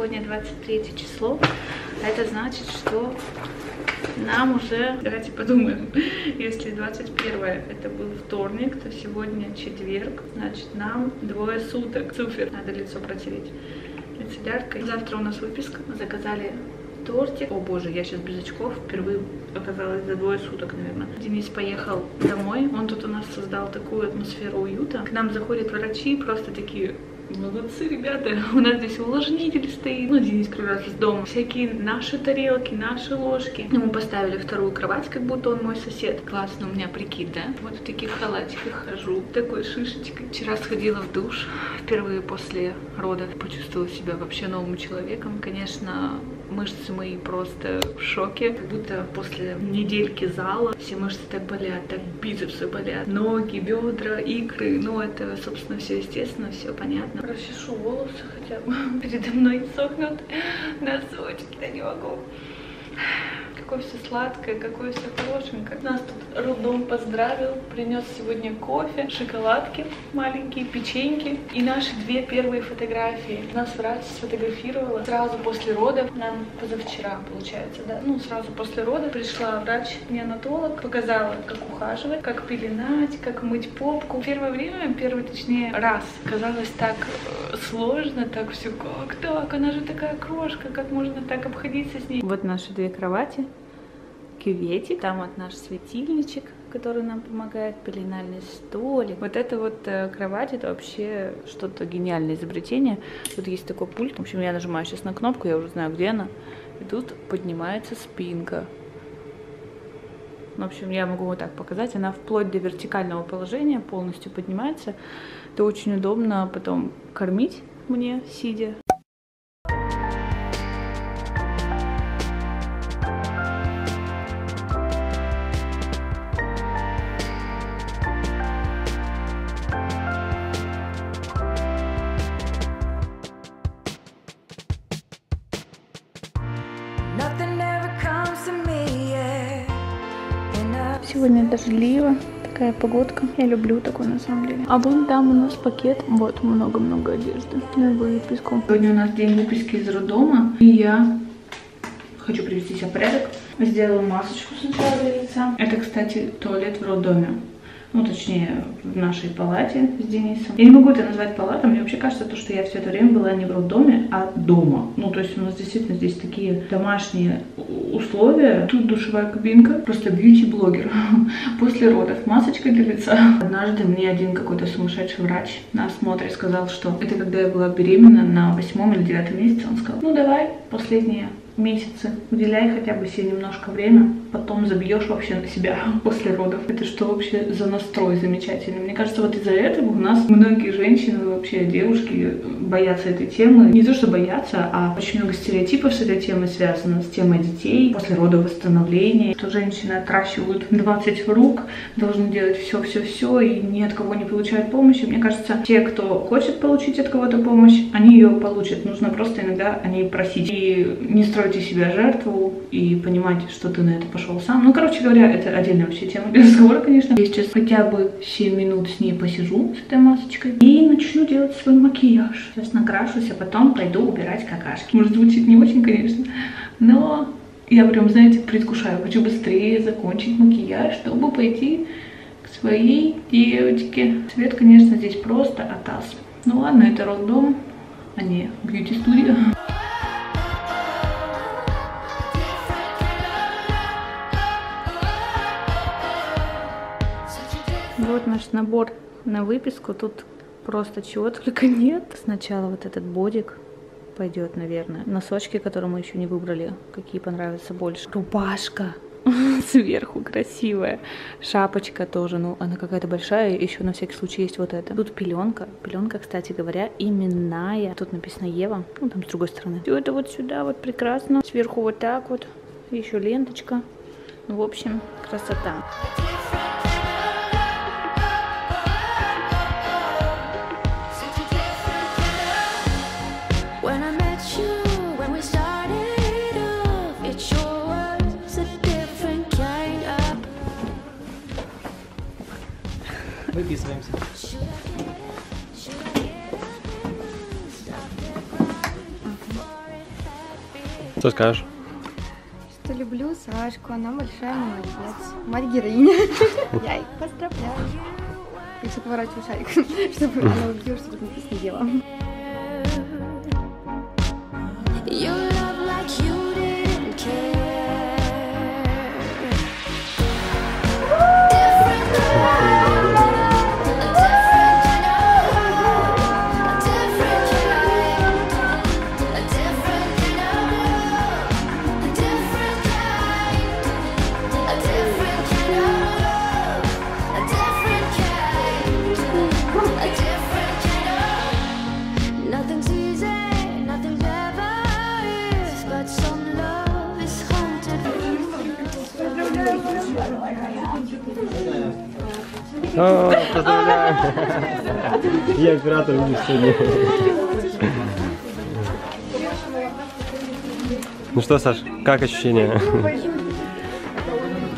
Сегодня 23 число. А это значит, что нам уже, давайте подумаем, если 21 это был вторник, то сегодня четверг, значит нам двое суток. Супер, надо лицо протереть канцеляркой. Завтра у нас выписка. Мы заказали тортик. О боже, я сейчас без очков. Впервые оказалась за двое суток, наверное. Денис поехал домой. Он тут у нас создал такую атмосферу уюта. К нам заходят врачи, просто такие Молодцы, ребята. У нас здесь увлажнитель стоит. Ну, Денис раз из дома. Всякие наши тарелки, наши ложки. Мы поставили вторую кровать, как будто он мой сосед. Классно у меня прикид, да? Вот в таких халатиках хожу. Такой шишечкой. Вчера сходила в душ. Впервые после родов почувствовала себя вообще новым человеком. Конечно, мышцы мои просто в шоке. Как будто после недельки зала все мышцы так болят, так бицепсы болят. Ноги, бедра, икры. Ну, это, собственно, все естественно, все понятно расчешу волосы хотя бы. Передо мной сохнут носочки, да не могу какое все сладкое, какое все хорошенькое. Нас тут роддом поздравил, принес сегодня кофе, шоколадки маленькие, печеньки и наши две первые фотографии. Нас врач сфотографировала сразу после родов, нам позавчера получается, да, ну сразу после родов пришла врач-неонатолог, показала, как ухаживать, как пеленать, как мыть попку. Первое время, первый точнее раз, казалось так э, сложно, так все, как так, она же такая крошка, как можно так обходиться с ней. Вот наши две кровати кюветик, там вот наш светильничек, который нам помогает, пеленальный столик. Вот эта вот э, кровать, это вообще что-то гениальное изобретение. Тут есть такой пульт, в общем, я нажимаю сейчас на кнопку, я уже знаю, где она. И тут поднимается спинка. В общем, я могу вот так показать. Она вплоть до вертикального положения полностью поднимается. Это очень удобно потом кормить мне, сидя. Сегодня дождливо, такая погодка. Я люблю такую на самом деле. А вон там у нас пакет. Вот много-много одежды на выписку. Сегодня у нас день выписки из роддома. И я хочу привести себя в порядок. Сделала масочку сначала для лица. Это, кстати, туалет в роддоме ну, точнее, в нашей палате с Денисом. Я не могу это назвать палатой, мне вообще кажется, то, что я все это время была не в роддоме, а дома. Ну, то есть у нас действительно здесь такие домашние условия. Тут душевая кабинка, просто бьюти-блогер. После родов масочка для лица. Однажды мне один какой-то сумасшедший врач на осмотре сказал, что это когда я была беременна на восьмом или девятом месяце, он сказал, ну давай, последние месяцы. Уделяй хотя бы себе немножко время, потом забьешь вообще на себя после родов. Это что вообще за настрой замечательный? Мне кажется, вот из-за этого у нас многие женщины, вообще девушки боятся этой темы. Не то, что боятся, а очень много стереотипов с этой темой связано, с темой детей, после родов восстановления, что женщины отращивают 20 рук, должны делать все-все-все и ни от кого не получают помощи. Мне кажется, те, кто хочет получить от кого-то помощь, они ее получат. Нужно просто иногда о ней просить. И не строить из себя жертву и понимать, что ты на это пошел сам. Ну, короче говоря, это отдельная вообще тема для разговора, конечно. Я сейчас хотя бы 7 минут с ней посижу, с этой масочкой, и начну делать свой макияж. Сейчас накрашусь, а потом пойду убирать какашки. Может, звучит не очень, конечно, но я прям, знаете, предвкушаю. Хочу быстрее закончить макияж, чтобы пойти к своей девочке. Цвет, конечно, здесь просто атас. Ну ладно, это роддом, а не бьюти-студия. Вот наш набор на выписку. Тут просто чего только нет. Сначала вот этот бодик пойдет, наверное. Носочки, которые мы еще не выбрали, какие понравятся больше. Рубашка сверху красивая. Шапочка тоже, ну, она какая-то большая. Еще на всякий случай есть вот это. Тут пеленка. Пеленка, кстати говоря, именная. Тут написано Ева. Ну, там с другой стороны. Все это вот сюда вот прекрасно. Сверху вот так вот. Еще ленточка. Ну, в общем, красота. Выписываемся. Что скажешь? Что люблю Сашку, она большая молодец. Мать героиня. Я их поздравляю. Я все поворачиваю шарик, чтобы она увидела, что тут написано поздравляю! Я оператор видишь сегодня. Ну что, Саш, как ощущения?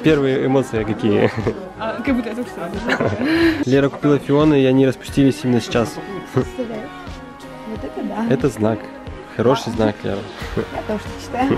Первые эмоции какие? А, как будто я только что. Лера купила фионы, и они распустились именно сейчас. Вот это да. Это знак. Хороший знак, Лера. Я тоже считаю.